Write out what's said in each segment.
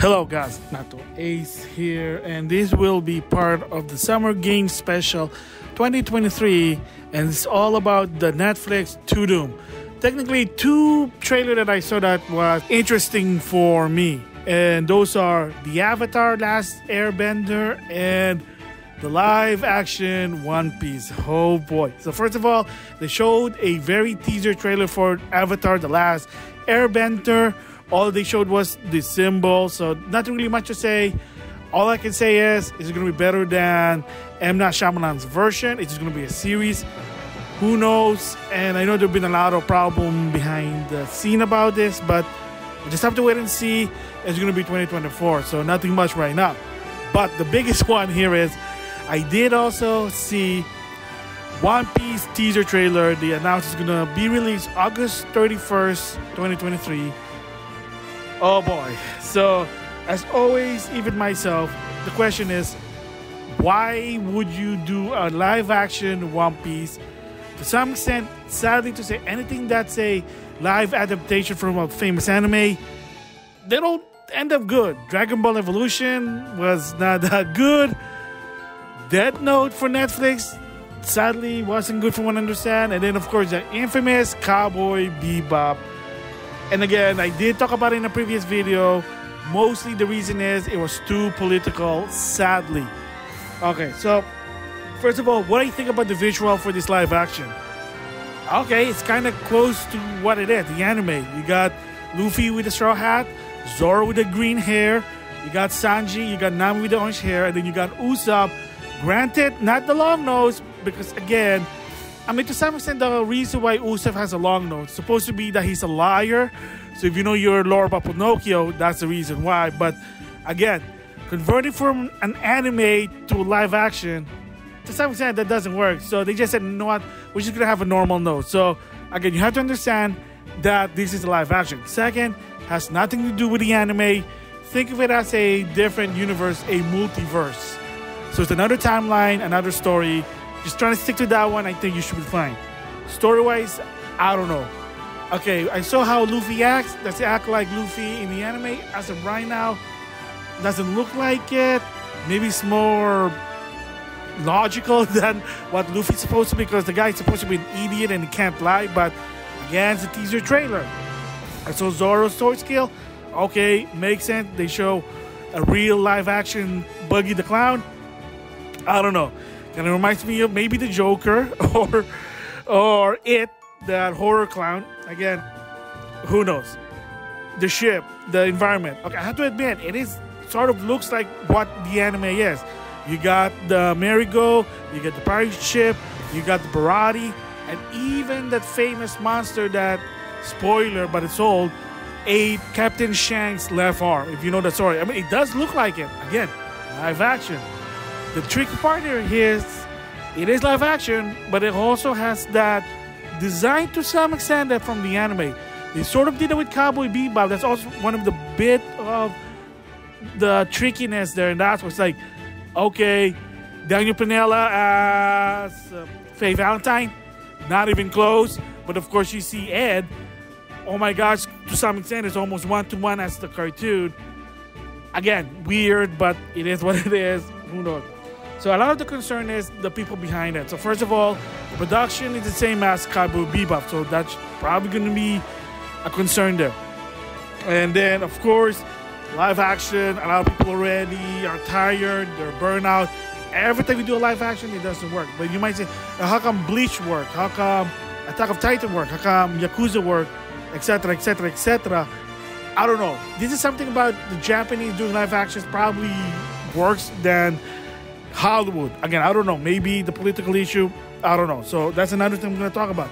Hello guys, Nauto Ace here, and this will be part of the Summer Games Special 2023, and it's all about the Netflix Tudum. Technically, two trailer that I saw that was interesting for me, and those are the Avatar: Last Airbender and the live action One Piece. Oh boy! So first of all, they showed a very teaser trailer for Avatar: The Last Airbender all they showed was the symbol, so nothing really much to say. All I can say is it's going to be better than M. Night Shyamalan's version. It's going to be a series. Who knows? And I know there've been a lot of problem behind the scene about this, but we just have to wait and see. It's going to be 2024, so nothing much right now. But the biggest one here is I did also see One Piece teaser trailer. They announced it's going to be released August 31st, 2023 Oh boy. So, as always, even myself, the question is why would you do a live action One Piece? To some extent, sadly to say, anything that's a live adaptation from a famous anime, they don't end up good. Dragon Ball Evolution was not that good. Death Note for Netflix, sadly, wasn't good from what I understand. And then, of course, the infamous Cowboy Bebop and again, I did talk about it in a previous video. Mostly the reason is it was too political, sadly. Okay, so first of all, what do you think about the visual for this live action? Okay, it's kind of close to what it is, the anime. You got Luffy with the straw hat, Zoro with the green hair, you got Sanji, you got Nami with the orange hair, and then you got Usopp. Granted, not the long nose, because again, I mean, to some extent, the reason why Usopp has a long nose supposed to be that he's a liar. So if you know your lore about Pinocchio, that's the reason why. But again, converting from an anime to live action, to some extent, that doesn't work. So they just said, you know what, we're just gonna have a normal nose. So again, you have to understand that this is a live action. Second, has nothing to do with the anime. Think of it as a different universe, a multiverse. So it's another timeline, another story just trying to stick to that one. I think you should be fine. Story wise, I don't know. Okay, I saw how Luffy acts. Does he act like Luffy in the anime? As of right now, doesn't look like it. Maybe it's more logical than what Luffy's supposed to be because the guy's supposed to be an idiot and he can't lie. But again, it's a teaser trailer. I saw Zoro's sword skill. Okay, makes sense. They show a real live action Buggy the Clown. I don't know. And it reminds me of maybe the Joker or or it, that horror clown. Again, who knows? The ship, the environment. Okay, I have to admit, it is sort of looks like what the anime is. You got the Marigold, you got the pirate ship, you got the Baratie, and even that famous monster that spoiler, but it's old, ate Captain Shanks' left arm. If you know the story, I mean, it does look like it. Again, live action. The tricky part here is it is live action, but it also has that design to some extent that from the anime. They sort of did it with Cowboy Bebop. That's also one of the bit of the trickiness there, and that's what's like, okay, Daniella Pineda as uh, Faye Valentine, not even close. But of course, you see Ed. Oh my gosh, to some extent, it's almost one to one as the cartoon. Again, weird, but it is what it is. Who knows? So a lot of the concern is the people behind it. So first of all, the production is the same as Cowboy Bebop, so that's probably going to be a concern there. And then of course, live action. A lot of people already are tired. They're burnout. Every time we do a live action, it doesn't work. But you might say, how come Bleach work? How come Attack of Titan work? How come Yakuza work? Etc. Etc. Etc. I don't know. This is something about the Japanese doing live actions probably works than Hollywood. Again, I don't know. Maybe the political issue. I don't know. So that's another thing we're going to talk about.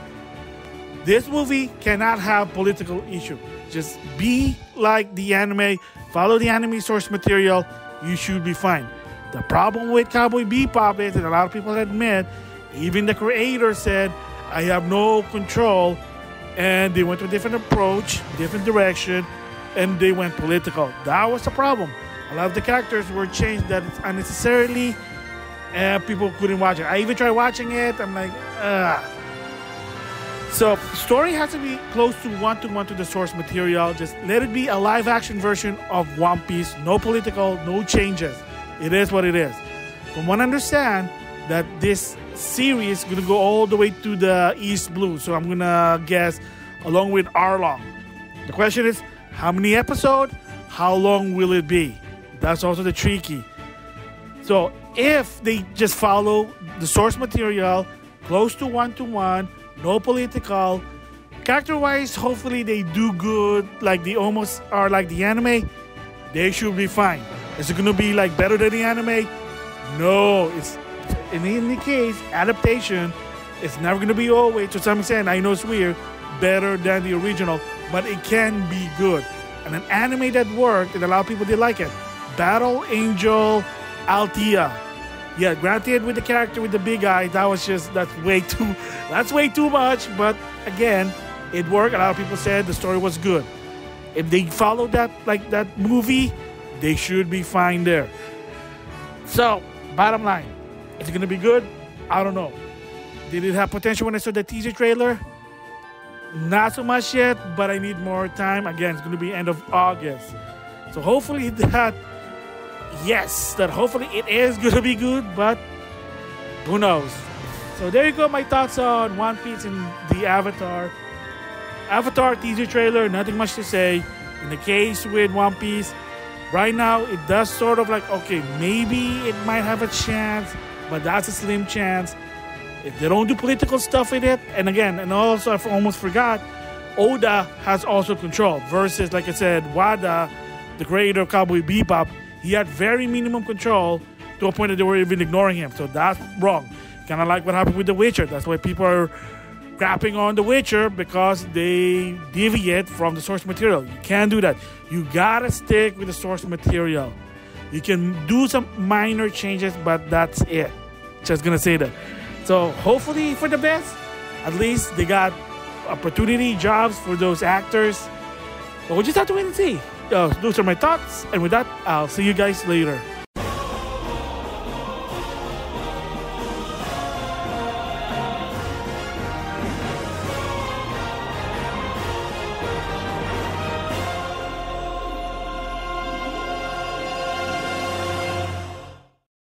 This movie cannot have political issue. Just be like the anime, follow the anime source material. You should be fine. The problem with Cowboy Bebop is, and a lot of people admit, even the creator said, I have no control. And they went to a different approach, different direction, and they went political. That was the problem. A lot of the characters were changed that unnecessarily, and people couldn't watch it. I even tried watching it. I'm like, ugh. So story has to be close to one to one to the source material. Just let it be a live action version of One Piece. No political, no changes. It is what it is. From what I understand, that this series is gonna go all the way to the East Blue. So I'm gonna guess along with Arlong. The question is, how many episodes? How long will it be? That's also the tricky. So if they just follow the source material, close to one to one, no political, character wise, hopefully they do good, like they almost are like the anime, they should be fine. Is it gonna be like better than the anime? No, it's in any case, adaptation it's never gonna be always to some extent, I know it's weird, better than the original, but it can be good. And an anime that worked and a lot of people did like it. Battle Angel Alita. Yeah, granted with the character with the big eye, that was just that's way too that's way too much. But again, it worked. A lot of people said the story was good. If they followed that like that movie, they should be fine there. So, bottom line, is it gonna be good? I don't know. Did it have potential when I saw the teaser trailer? Not so much yet, but I need more time. Again, it's gonna be end of August. So hopefully that yes, that hopefully it is gonna be good, but who knows? So there you go, my thoughts on One Piece and the Avatar. Avatar teaser trailer, nothing much to say. In the case with One Piece, right now it does sort of like okay, maybe it might have a chance, but that's a slim chance. If they don't do political stuff with it, and again, and also I almost forgot, Oda has also control versus, like I said, Wada, the creator of Cowboy Bebop, he had very minimum control to a point that they were even ignoring him. So that's wrong. Kind of like what happened with The Witcher. That's why people are crapping on The Witcher because they deviate from the source material. You can't do that. You gotta stick with the source material. You can do some minor changes, but that's it. Just gonna say that. So hopefully for the best. At least they got opportunity jobs for those actors. But we'll just have to wait and see. Uh, those are my thoughts. And with that, I'll see you guys later.